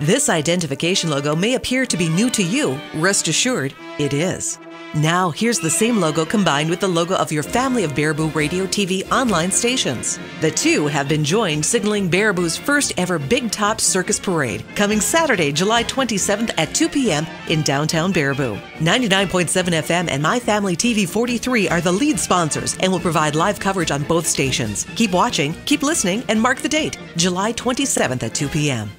This identification logo may appear to be new to you. Rest assured, it is. Now, here's the same logo combined with the logo of your family of Baraboo radio, TV, online stations. The two have been joined, signaling Baraboo's first ever Big Top Circus Parade, coming Saturday, July 27th at 2 p.m. in downtown Baraboo. 99.7 FM and My Family TV 43 are the lead sponsors and will provide live coverage on both stations. Keep watching, keep listening, and mark the date, July 27th at 2 p.m.